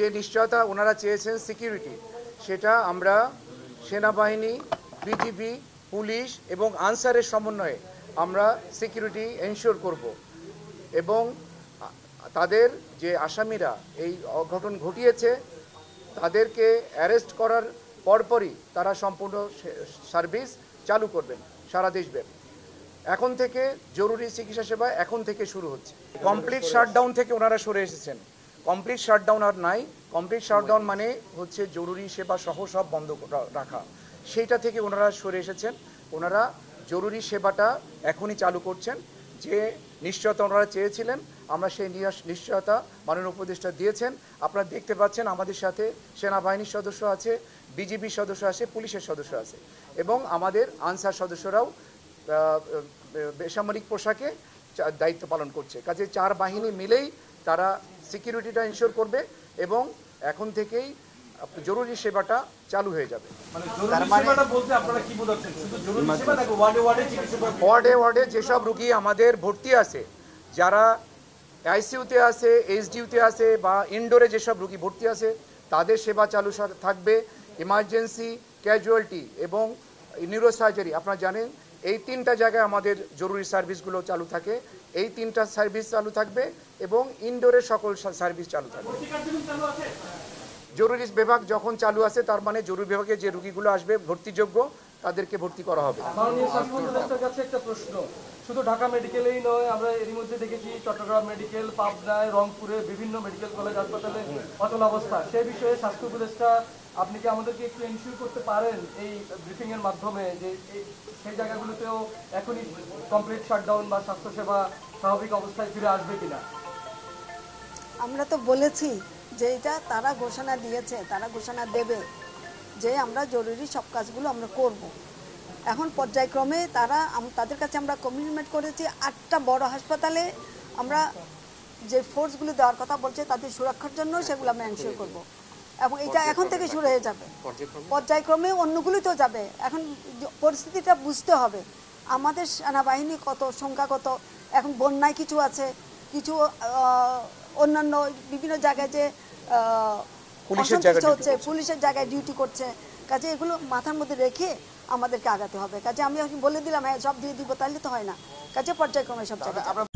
যে নিশ্চয়তা ওনারা চেয়েছেন সিকিউরিটি সেটা আমরা সেনাবাহিনী, বিজিবি, পুলিশ এবং আনসারের সমন্বয়ে আমরা সিকিউরিটি এনশিওর করব। এবং তাদের যে আসামিরা এই অঘটন ঘটিয়েছে, তাদেরকে অ্যারেস্ট করার পরপরই তারা সম্পূর্ণ সার্ভিস চালু করবেন সারা দেশব্যাপী। এখন থেকে জরুরি চিকিৎসা সেবা এখন থেকে শুরু হচ্ছে। কমপ্লিট শাটডাউন থেকে ওনারা সরে এসেছেন। কমপ্লিট শাটডাউন আর নাই। কমপ্লিট শাটডাউন মানে হচ্ছে জরুরি সেবা সহ সব বন্ধ করা- রাখা। সেইটা থেকে ওনারা সরে এসেছেন। ওনারা জরুরি সেবাটা এখনই চালু করছেন। যে নিশ্চয়তা ওনারা চেয়েছিলেন আমরা সেই নিশ্চয়তা মাননীয় উপদেষ্টা দিয়েছেন। আপনারা দেখতে পাচ্ছেন আমাদের সাথে সেনাবাহিনীর সদস্য আছে বিজিবির সদস্য আছে পুলিশের সদস্য আছে। এবং আমাদের আনসার সদস্যরাও বেসামরিক পোশাকে দায়িত্ব পালন করছে। কাজে চার বাহিনী মিলেই তারা সিকিউরিটিটা ইনশিওর করবে এবং এখন থেকেই জরুরি সেবাটা চালু হয়ে যাবে। মানে জরুরি সেবাটা বলতে আপনারা কি বোঝাচ্ছেন? শুধু জরুরি সেবা নাকি ওয়ার্ডে ওয়ার্ডে চিকিৎসা ওয়ার্ডে ওয়ার্ডে যেসব রুগী আমাদের ভর্তি আছে যারা আইসিইউতে আছে এইচডিউতে আছে বা ইনডোরে যেসব রুগী ভর্তি আছে তাদের সেবা চালু থাকবে। ইমার্জেন্সি ক্যাজুয়ালিটি এবং নিউরোসার্জারি আপনারা জানেন এই তিনটা জায়গায় আমাদের জরুরি সার্ভিসগুলো চালু থাকে। এই তিনটা সার্ভিস চালু থাকবে এবং ইনডোরের সকল সার্ভিস চালু থাকবে। জরুরি বিভাগ যখন চালু আছে, তার মানে জরুরি বিভাগে যে রুগীগুলো আসবে ভর্তিযোগ্য, তাদেরকে ভর্তি করা হবে। কাছে একটা প্রশ্ন। শুধু ঢাকা মেডিকেলেই নয়, আমরা এরই মধ্যে দেখেছি চট্টগ্রাম মেডিকেল, পাবনায়, রংপুরে বিভিন্ন মেডিকেল কলেজ, হাসপাতালে অচল অবস্থা সেই বিষয়ে স্বাস্থ্য উপদেষ্টা আপনি কি আমাদেরকে একটু এনশিওর করতে পারেন এই ব্রিফিং এর মাধ্যমে যে সেই জায়গাগুলোতেও এখনই কমপ্লিট শাটডাউন বা স্বাস্থ্যসেবা স্বাভাবিক অবস্থায় ফিরে আসবে কিনা আমরা তো বলেছি যে এটা তারা ঘোষণা দিয়েছে, তারা ঘোষণা দেবে যে আমরা জরুরি সব কাজগুলো আমরা করব। এখন পর্যায়ক্রমে তারা তাদের কাছে আমরা কমিটমেন্ট করেছি আটটা বড় হাসপাতালে আমরা যে ফোর্সগুলো দেওয়ার কথা বলছে তাদের সুরক্ষার জন্য সেগুলো আমরা এনশিওর করব। এবং এটা এখন থেকে শুরু হয়ে যাবে। পর্যায়ক্রমে? অন্যগুলিতেও যাবে। এখন পরিস্থিতিটা বুঝতে হবে। আমাদের সেনাবাহিনী কত সংখ্যা কত এখন বন্যায় কিছু আছে কিছু আহ, অন্যান্য বিভিন্ন জায়গায় যে আহ, পুলিশের জায়গায় হচ্ছে পুলিশের জায়গায় ডিউটি করছে। কাজে এগুলো মাথার মধ্যে রেখে আমাদেরকে আগাতে হবে। কাজে আমি বলে দিলাম হ্যাঁ সব দিয়ে দিব তাহলে তো হয় না। কাজে পর্যায়ক্রমে সব জায়গায়।